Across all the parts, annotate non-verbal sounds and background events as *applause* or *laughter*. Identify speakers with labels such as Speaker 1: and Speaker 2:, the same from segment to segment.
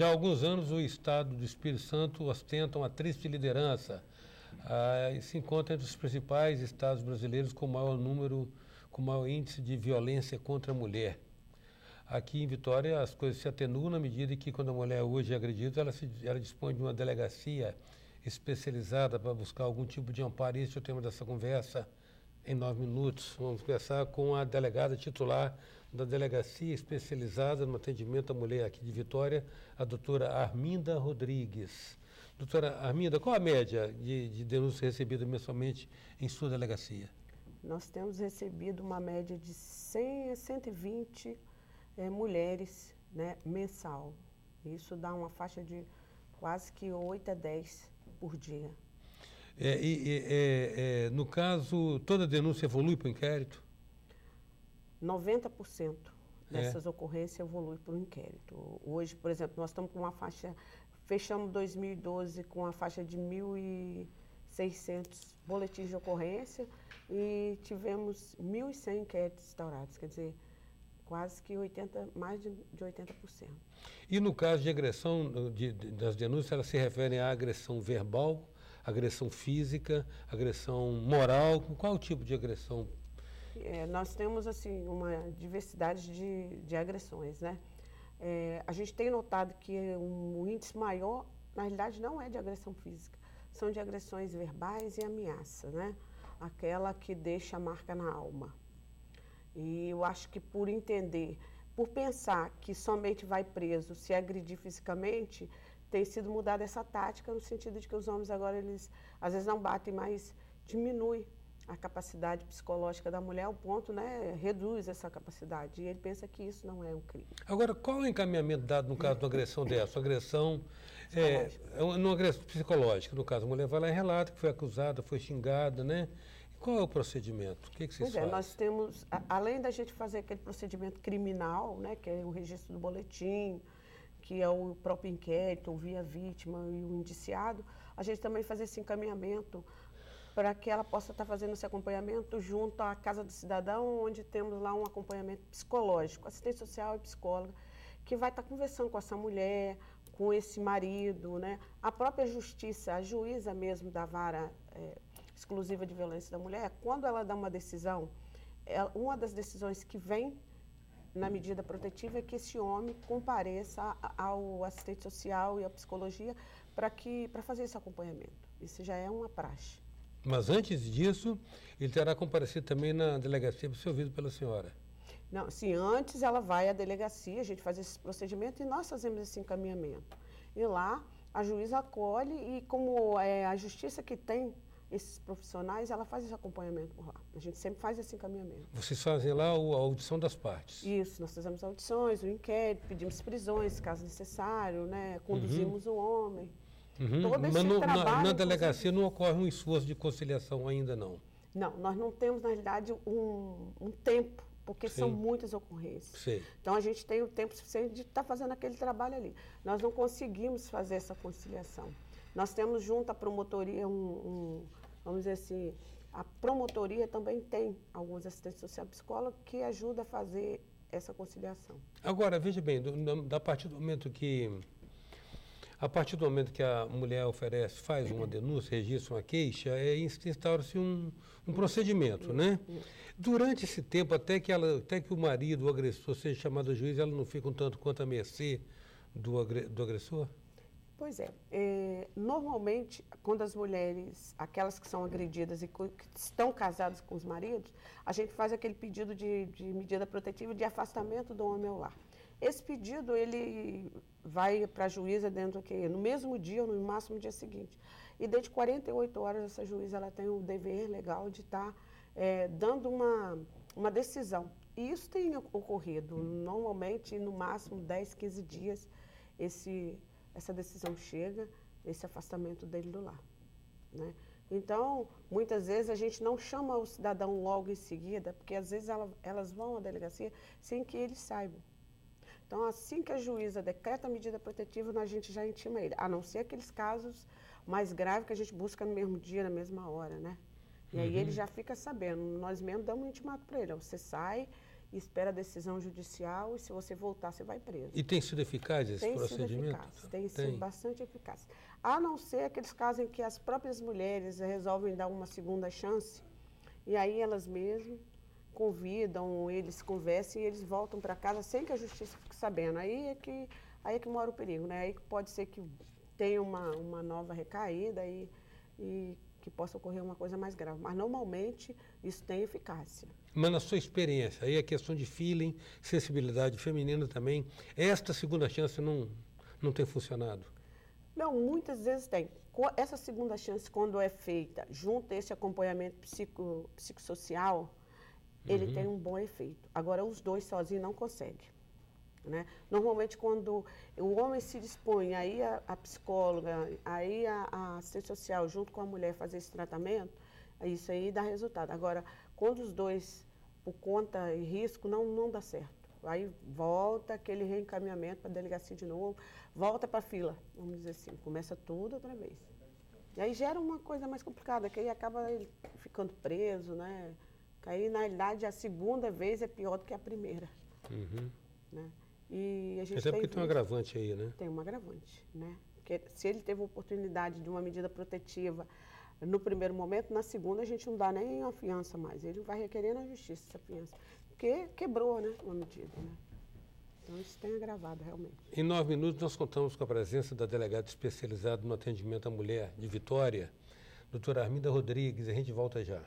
Speaker 1: Já há alguns anos, o Estado do Espírito Santo ostenta uma triste liderança ah, e se encontra entre os principais estados brasileiros com maior número, com maior índice de violência contra a mulher. Aqui em Vitória, as coisas se atenuam na medida que, quando a mulher hoje é agredida, ela, se, ela dispõe de uma delegacia especializada para buscar algum tipo de amparo. Esse é o tema dessa conversa. Em nove minutos, vamos conversar com a delegada titular da Delegacia Especializada no Atendimento à Mulher aqui de Vitória, a doutora Arminda Rodrigues. Doutora Arminda, qual a média de, de denúncias recebidas mensalmente em sua delegacia?
Speaker 2: Nós temos recebido uma média de 100 a 120 é, mulheres né, mensal. Isso dá uma faixa de quase que 8 a 10 por dia.
Speaker 1: É, e, é, é, no caso, toda denúncia evolui para o inquérito?
Speaker 2: 90% dessas ocorrências evolui para o inquérito. Hoje, por exemplo, nós estamos com uma faixa, fechamos 2012 com a faixa de 1.600 boletins de ocorrência e tivemos 1.100 inquéritos instaurados, quer dizer, quase que 80, mais de, de 80%.
Speaker 1: E no caso de agressão, de, de, das denúncias, elas se referem à agressão verbal, agressão física, agressão moral? Qual tipo de agressão?
Speaker 2: É, nós temos assim uma diversidade de, de agressões, né? É, a gente tem notado que um, índice maior, na realidade, não é de agressão física, são de agressões verbais e ameaça, né? Aquela que deixa marca na alma. E eu acho que por entender, por pensar que somente vai preso se agredir fisicamente, tem sido mudada essa tática no sentido de que os homens agora eles às vezes não batem, mas diminui a capacidade psicológica da mulher ao ponto, né, reduz essa capacidade. E ele pensa que isso não é um crime.
Speaker 1: Agora, qual é o encaminhamento dado no caso de uma agressão dessa? Uma agressão, é, é uma agressão psicológica, no caso, a mulher vai lá e relata que foi acusada, foi xingada, né? Qual é o procedimento? O que, que vocês pois
Speaker 2: fazem? É, nós temos, a, além da gente fazer aquele procedimento criminal, né, que é o registro do boletim, que é o próprio inquérito, ouvir a vítima e o indiciado, a gente também faz esse encaminhamento para que ela possa estar fazendo esse acompanhamento junto à Casa do Cidadão, onde temos lá um acompanhamento psicológico, assistente social e psicóloga, que vai estar conversando com essa mulher, com esse marido, né? A própria justiça, a juíza mesmo da vara é, exclusiva de violência da mulher, quando ela dá uma decisão, ela, uma das decisões que vem na medida protetiva é que esse homem compareça ao assistente social e à psicologia para que para fazer esse acompanhamento. Isso já é uma praxe.
Speaker 1: Mas antes disso, ele terá comparecido também na delegacia para ser ouvido pela senhora.
Speaker 2: Não, sim, antes ela vai à delegacia, a gente faz esse procedimento e nós fazemos esse encaminhamento. E lá a juíza acolhe e como é a justiça que tem esses profissionais, ela faz esse acompanhamento por lá. A gente sempre faz esse encaminhamento.
Speaker 1: Vocês fazem lá a audição das partes?
Speaker 2: Isso, nós fazemos audições, o inquérito, pedimos prisões, caso necessário, né? conduzimos uhum. o homem.
Speaker 1: Uhum. Todo esse Mas no, trabalho, na, na delegacia não ocorre um esforço de conciliação ainda não?
Speaker 2: Não, nós não temos, na realidade, um, um tempo porque Sim. são muitas ocorrências. Sim. Então a gente tem o tempo suficiente de estar tá fazendo aquele trabalho ali. Nós não conseguimos fazer essa conciliação. Nós temos junto à promotoria um, um vamos dizer assim, a promotoria também tem alguns assistentes social psicólogos que ajudam a fazer essa conciliação.
Speaker 1: Agora, veja bem, do, da partir do momento que a partir do momento que a mulher oferece, faz uma denúncia, registra uma queixa, é, instaura-se um, um, procedimento, né? Durante esse tempo, até que, ela, até que o marido, o agressor, seja chamado a juiz, ela não fica um tanto quanto a mercê do, do agressor?
Speaker 2: Pois é, é, normalmente quando as mulheres, aquelas que são agredidas e que estão casadas com os maridos, a gente faz aquele pedido de, de medida protetiva de afastamento do homem ao lar. Esse pedido ele vai para a juíza dentro que no mesmo dia ou no máximo no dia seguinte. E dentro de 48 horas essa juíza ela tem o dever legal de estar tá, é, dando uma, uma decisão. E isso tem ocorrido normalmente no máximo 10, 15 dias esse essa decisão chega, esse afastamento dele do lar. Né? Então, muitas vezes a gente não chama o cidadão logo em seguida, porque às vezes ela, elas vão à delegacia sem que eles saibam. Então, assim que a juíza decreta a medida protetiva, a gente já intima ele, a não ser aqueles casos mais graves que a gente busca no mesmo dia, na mesma hora, né? E uhum. aí ele já fica sabendo, nós mesmo damos um intimato para ele, você sai espera a decisão judicial e se você voltar, você vai preso.
Speaker 1: E tem sido eficaz esse
Speaker 2: tem
Speaker 1: procedimento?
Speaker 2: Sido eficaz, tem, tem sido bastante eficaz. A não ser aqueles casos em que as próprias mulheres resolvem dar uma segunda chance e aí elas mesmas convidam, eles conversam e eles voltam para casa sem que a justiça fique sabendo. Aí é que, aí é que mora o perigo, né? Aí pode ser que tenha uma, uma nova recaída e, e que possa ocorrer uma coisa mais grave. Mas normalmente isso tem eficácia.
Speaker 1: Mas na sua experiência, aí a questão de feeling, sensibilidade feminina também, esta segunda chance não, não tem funcionado?
Speaker 2: Não, muitas vezes tem. Essa segunda chance, quando é feita junto a esse acompanhamento psico, psicossocial, ele uhum. tem um bom efeito. Agora, os dois sozinhos não conseguem. Né? Normalmente, quando o homem se dispõe, aí a, a psicóloga, aí a, a assistente social, junto com a mulher, fazer esse tratamento, isso aí dá resultado. Agora, quando os dois, por conta e risco, não, não dá certo. Aí volta aquele reencaminhamento para a delegacia de novo, volta para a fila, vamos dizer assim, começa tudo outra vez. E aí gera uma coisa mais complicada, que aí acaba ele ficando preso, né? Aí, na realidade, a segunda vez é pior do que a primeira. Uhum. Né?
Speaker 1: E a gente Até porque tem, tem um agravante aí, né?
Speaker 2: Tem um agravante, né? Porque se ele teve a oportunidade de uma medida protetiva no primeiro momento, na segunda a gente não dá nem a fiança mais. Ele vai requerer na justiça essa fiança. Porque quebrou, né, uma medida, né? Então isso tem agravado realmente.
Speaker 1: Em nove minutos nós contamos com a presença da delegada especializada no atendimento à mulher de Vitória, doutora Arminda Rodrigues. A gente volta já.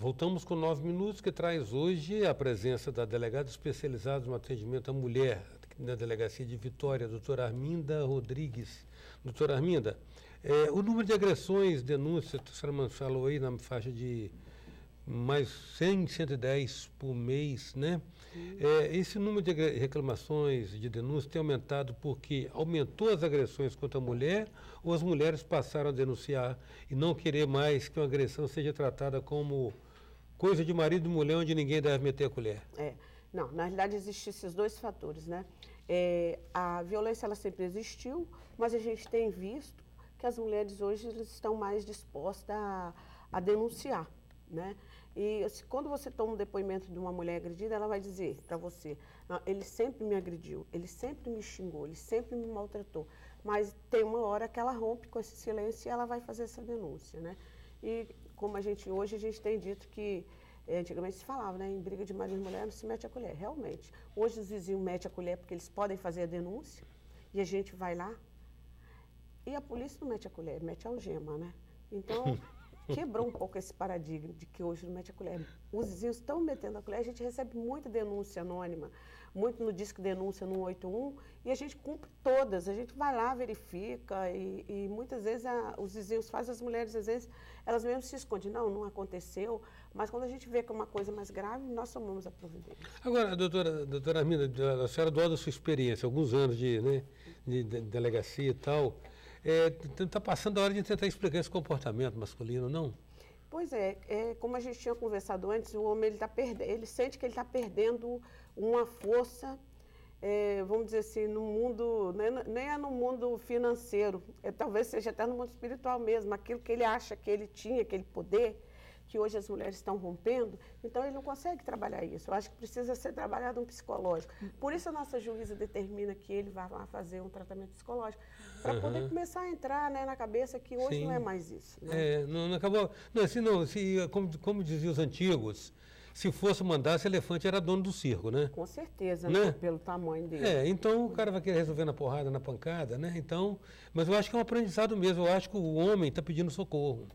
Speaker 1: Voltamos com nove minutos, que traz hoje a presença da delegada especializada no atendimento à mulher na delegacia de Vitória, doutora Arminda Rodrigues. Doutora Arminda, é, o número de agressões, denúncias, a senhora falou aí na faixa de mais 100, 110 por mês, né? É, esse número de reclamações, de denúncias tem aumentado porque aumentou as agressões contra a mulher ou as mulheres passaram a denunciar e não querer mais que uma agressão seja tratada como coisa de marido e mulher onde ninguém deve meter a colher.
Speaker 2: É. Não, na realidade existem esses dois fatores, né? É, a violência ela sempre existiu, mas a gente tem visto que as mulheres hoje estão mais dispostas a, a denunciar, né? E assim, quando você toma um depoimento de uma mulher agredida, ela vai dizer para você: ele sempre me agrediu, ele sempre me xingou, ele sempre me maltratou. Mas tem uma hora que ela rompe com esse silêncio e ela vai fazer essa denúncia, né? E como a gente hoje a gente tem dito que é, antigamente se falava, né, em briga de marido e mulher não se mete a colher. Realmente, hoje os vizinhos metem a colher porque eles podem fazer a denúncia e a gente vai lá e a polícia não mete a colher, mete a algema, né? Então, *laughs* quebrou um pouco esse paradigma de que hoje não mete a colher. Os vizinhos estão metendo a colher, a gente recebe muita denúncia anônima muito no Disque Denúncia no 181, e a gente cumpre todas. A gente vai lá, verifica, e, e muitas vezes a, os vizinhos fazem, as mulheres, às vezes, elas mesmas se escondem. Não, não aconteceu, mas quando a gente vê que é uma coisa mais grave, nós tomamos a providência.
Speaker 1: Agora, doutora, doutora Arminda, a senhora doa da sua experiência, alguns anos de, né, de, de delegacia e tal, está é, tá passando a hora de tentar explicar esse comportamento masculino, não?
Speaker 2: Pois é, é, como a gente tinha conversado antes, o homem ele, tá ele sente que ele está perdendo uma força, é, vamos dizer assim, no mundo, nem, nem é no mundo financeiro, é, talvez seja até no mundo espiritual mesmo, aquilo que ele acha que ele tinha, aquele poder, que hoje as mulheres estão rompendo, então ele não consegue trabalhar isso. Eu acho que precisa ser trabalhado um psicológico. Por isso a nossa juíza determina que ele vá lá fazer um tratamento psicológico, para uhum. poder começar a entrar né, na cabeça que hoje Sim. não é mais isso.
Speaker 1: Né? É, não, não, acabou. Não, assim, não, se, como, como diziam os antigos, se fosse mandar, esse elefante era dono do circo, né?
Speaker 2: Com certeza, né? pelo tamanho dele.
Speaker 1: É, então o cara vai querer resolver na porrada, na pancada, né? Então, mas eu acho que é um aprendizado mesmo. Eu acho que o homem está pedindo socorro.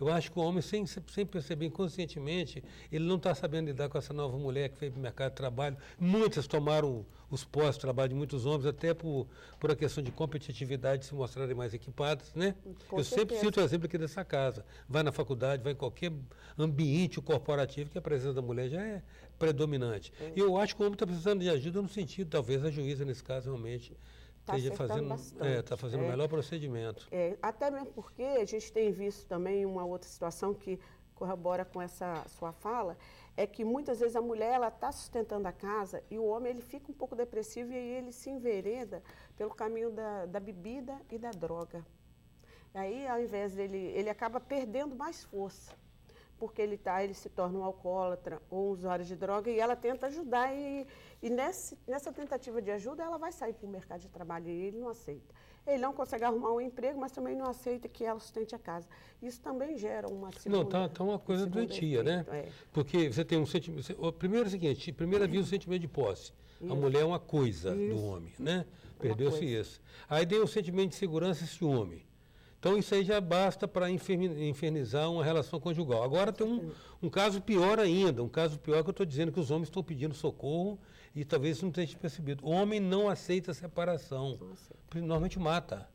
Speaker 1: Eu acho que o homem, sem, sem perceber inconscientemente, ele não está sabendo lidar com essa nova mulher que veio para o mercado de trabalho. Muitas tomaram os postos de trabalho de muitos homens, até por, por a questão de competitividade, se mostrarem mais equipadas, né? Com Eu certeza. sempre cito o exemplo aqui dessa casa. Vai na faculdade, vai em qualquer ambiente corporativo que a presença da mulher já é predominante. É. E eu acho que o homem está precisando de ajuda no sentido, talvez a juíza, nesse caso, realmente Está fazendo, é, tá fazendo é, o melhor procedimento.
Speaker 2: É, até mesmo porque a gente tem visto também uma outra situação que corrobora com essa sua fala, é que muitas vezes a mulher ela está sustentando a casa e o homem ele fica um pouco depressivo e aí ele se envereda pelo caminho da, da bebida e da droga. Aí, ao invés dele, ele acaba perdendo mais força, porque ele tá, ele se torna um alcoólatra ou um usuário de droga e ela tenta ajudar e, e nesse, nessa tentativa de ajuda ela vai sair para o mercado de trabalho e ele não aceita. Ele não consegue arrumar um emprego, mas também não aceita que ela sustente a casa. Isso também gera uma segunda...
Speaker 1: Não, tá, tá uma coisa
Speaker 2: um
Speaker 1: doentia, né?
Speaker 2: efeito, é.
Speaker 1: Porque você tem um sentimento... O primeiro é o seguinte, primeiro havia o sentimento de posse. A
Speaker 2: Isso.
Speaker 1: mulher é uma coisa
Speaker 2: Isso.
Speaker 1: do homem, né? Perdeu-se isso. Aí tem o sentimento de segurança e ciúme. Então isso aí já basta para infernizar uma relação conjugal. Agora tem um, um caso pior ainda, um caso pior que eu estou dizendo que os homens estão pedindo socorro e talvez isso não tenha percebido. O homem não aceita a separação. Normalmente mata.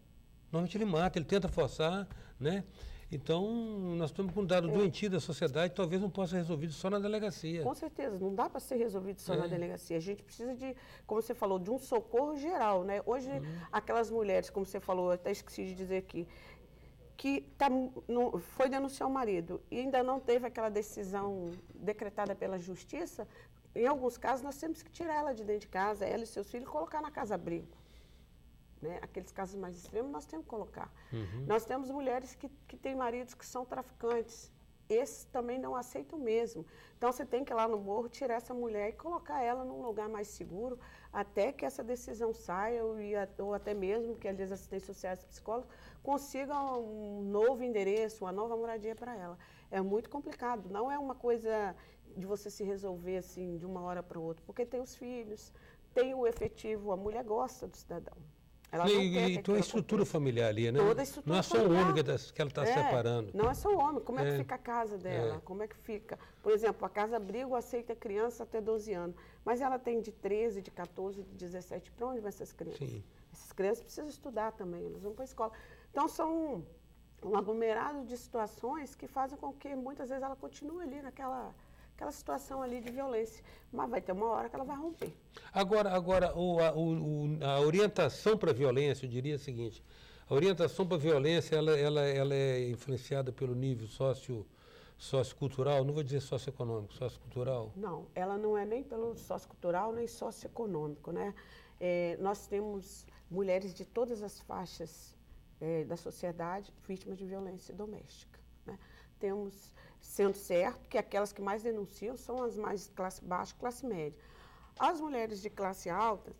Speaker 1: Normalmente ele mata, ele tenta forçar, né? Então, nós estamos com um dado doentio da sociedade, talvez não possa ser resolvido só na delegacia.
Speaker 2: Com certeza, não dá para ser resolvido só
Speaker 1: É.
Speaker 2: na delegacia. A gente precisa de, como você falou, de um socorro geral, né? Hoje,
Speaker 1: Uhum.
Speaker 2: aquelas mulheres, como você falou, eu até esqueci de dizer aqui, que tá, foi denunciar o marido e ainda não teve aquela decisão decretada pela justiça, em alguns casos nós temos que tirar ela de dentro de casa, ela e seus filhos, e colocar na casa-abrigo. Né? Aqueles casos mais extremos nós temos que colocar. Nós temos mulheres que, que têm maridos que são traficantes. Esses também não aceitam mesmo. Então você tem que ir lá no morro tirar essa mulher e colocar ela num lugar mais seguro até que essa decisão saia ou, ou até mesmo que as assistentes sociais e psicólogos consigam um novo endereço, uma nova moradia para ela. É muito complicado. Não é uma coisa de você se resolver assim de uma hora para outra, porque tem os filhos, tem o efetivo, a mulher gosta do cidadão. Ela não
Speaker 1: e,
Speaker 2: quer
Speaker 1: e
Speaker 2: que aquilo
Speaker 1: estrutura
Speaker 2: aconteça.
Speaker 1: familiar ali, né?
Speaker 2: Toda a estrutura
Speaker 1: não é só o
Speaker 2: familiar.
Speaker 1: homem que, tá- que ela está
Speaker 2: É,
Speaker 1: separando.
Speaker 2: Não é só o homem. Como é,
Speaker 1: É.
Speaker 2: que fica a casa dela?
Speaker 1: É.
Speaker 2: Como é que fica? Por exemplo, a Casa Abrigo aceita criança até 12 anos, mas ela tem de 13, de 14, de 17. Para onde vão essas crianças?
Speaker 1: Sim.
Speaker 2: Essas crianças precisam estudar também, elas vão para a escola. Então, são um aglomerado de situações que fazem com que muitas vezes ela continue ali naquela aquela situação ali de violência. Mas vai ter uma hora que ela vai romper.
Speaker 1: Agora, agora o, a, o- a orientação para a violência, eu diria o seguinte, a orientação para a violência, ela, ela, ela é influenciada pelo nível socio, sociocultural, não vou dizer socioeconômico, sociocultural.
Speaker 2: Não, ela não é nem pelo sociocultural nem socioeconômico, né? É, nós temos mulheres de todas as faixas é, da sociedade vítimas de violência doméstica. Né? Temos, sendo certo, que aquelas que mais denunciam são as mais classe baixa, classe média. As mulheres de classe alta,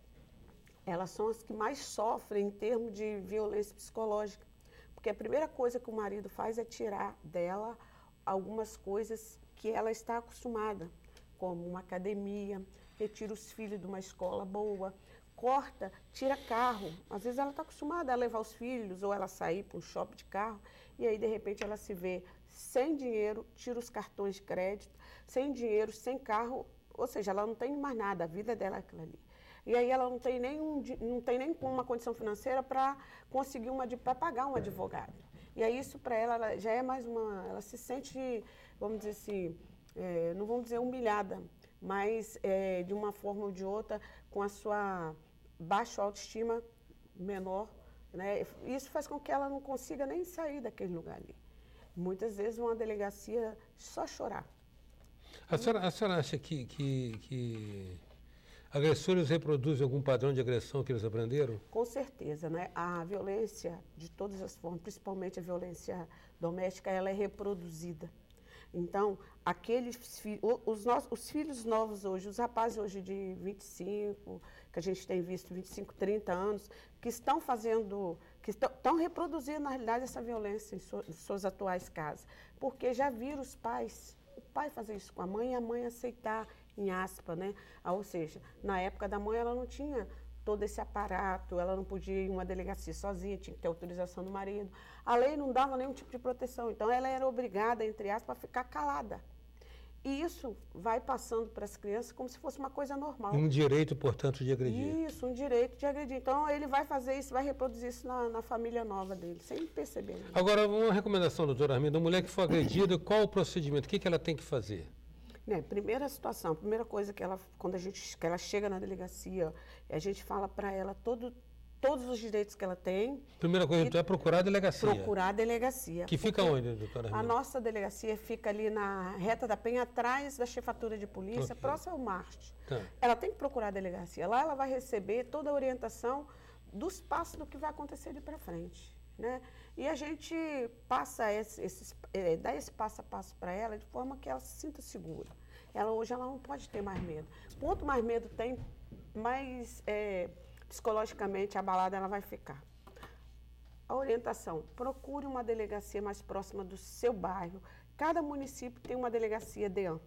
Speaker 2: elas são as que mais sofrem em termos de violência psicológica. Porque a primeira coisa que o marido faz é tirar dela algumas coisas que ela está acostumada, como uma academia, retira os filhos de uma escola boa, corta, tira carro. Às vezes ela está acostumada a levar os filhos ou ela sair para um shopping de carro e aí de repente ela se vê sem dinheiro, tira os cartões de crédito, sem dinheiro, sem carro, ou seja, ela não tem mais nada, a vida dela é aquilo ali. E aí ela não tem nenhum, não tem nem uma condição financeira para conseguir uma para pagar um advogado. E aí isso para ela, ela já é mais uma, ela se sente, vamos dizer assim, é, não vamos dizer humilhada, mas é, de uma forma ou de outra, com a sua baixa autoestima menor, né? Isso faz com que ela não consiga nem sair daquele lugar ali. Muitas vezes uma delegacia só chorar.
Speaker 1: A senhora, a senhora acha que, que, que agressores reproduzem algum padrão de agressão que eles aprenderam?
Speaker 2: Com certeza, né? A violência de todas as formas, principalmente a violência doméstica, ela é reproduzida. Então, aqueles os, nossos, os filhos novos hoje, os rapazes hoje de 25, que a gente tem visto 25, 30 anos, que estão fazendo, que estão, estão reproduzindo, na realidade, essa violência em, em suas atuais casas. Porque já viram os pais, o pai fazer isso com a mãe e a mãe aceitar, em aspa, né? Ah, ou seja, na época da mãe ela não tinha todo esse aparato, ela não podia ir em uma delegacia sozinha, tinha que ter autorização do marido. A lei não dava nenhum tipo de proteção, então ela era obrigada, entre aspas, a ficar calada. E isso vai passando para as crianças como se fosse uma coisa normal.
Speaker 1: Um direito, portanto, de agredir.
Speaker 2: Isso, um direito de agredir. Então ele vai fazer isso, vai reproduzir isso na, na família nova dele, sem perceber. Né?
Speaker 1: Agora, uma recomendação, doutora Arminda, a mulher que for agredida, qual o procedimento? O que, que ela tem que fazer?
Speaker 2: Né, primeira situação, primeira coisa que ela, quando a gente, que ela chega na delegacia, a gente fala para ela todo, todos os direitos que ela tem,
Speaker 1: Primeira coisa, então, é procurar a delegacia.
Speaker 2: procurar a delegacia.
Speaker 1: Que fica onde, doutora
Speaker 2: A nossa delegacia fica ali na reta da Penha, atrás da chefatura de polícia,
Speaker 1: Ok.
Speaker 2: próximo ao Marte.
Speaker 1: Tá.
Speaker 2: Ela tem que procurar a delegacia. Lá ela vai receber toda a orientação dos passos do que vai acontecer de para frente. Né? E a gente passa esse, esse, é, dá esse passo a passo para ela de forma que ela se sinta segura. Ela hoje ela não pode ter mais medo. Quanto mais medo tem, mais é, psicologicamente abalada ela vai ficar. A orientação: procure uma delegacia mais próxima do seu bairro. Cada município tem uma delegacia DEAN.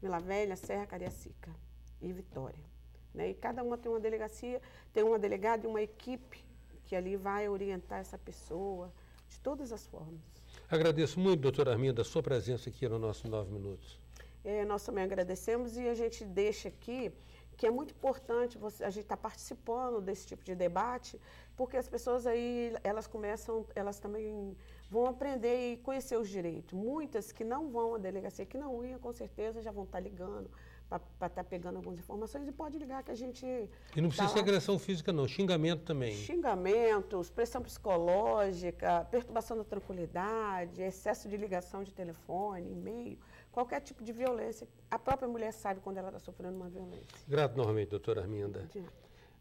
Speaker 2: Vila Velha, Serra Cariacica e Vitória. Né? E cada uma tem uma delegacia, tem uma delegada e uma equipe que ali vai orientar essa pessoa de todas as formas.
Speaker 1: Agradeço muito, doutora Arminda, a sua presença aqui no nosso Nove Minutos.
Speaker 2: É, nós também agradecemos e a gente deixa aqui que é muito importante você, a gente estar tá participando desse tipo de debate, porque as pessoas aí, elas começam, elas também vão aprender e conhecer os direitos. Muitas que não vão à delegacia, que não iam, com certeza já vão estar tá ligando para estar tá pegando algumas informações e pode ligar que a gente.
Speaker 1: E não precisa tá ser agressão física, não, xingamento também.
Speaker 2: Xingamentos, pressão psicológica, perturbação da tranquilidade, excesso de ligação de telefone, e-mail qualquer tipo de violência. A própria mulher sabe quando ela está sofrendo uma violência.
Speaker 1: Grato novamente, doutora Arminda.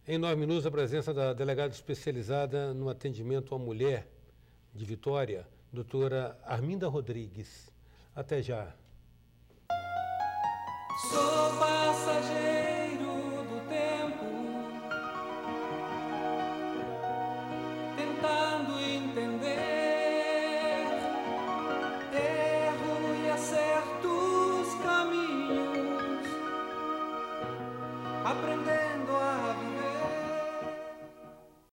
Speaker 1: Em nove minutos, a presença da delegada especializada no atendimento à mulher de Vitória, doutora Arminda Rodrigues. Até já. Sou passageiro.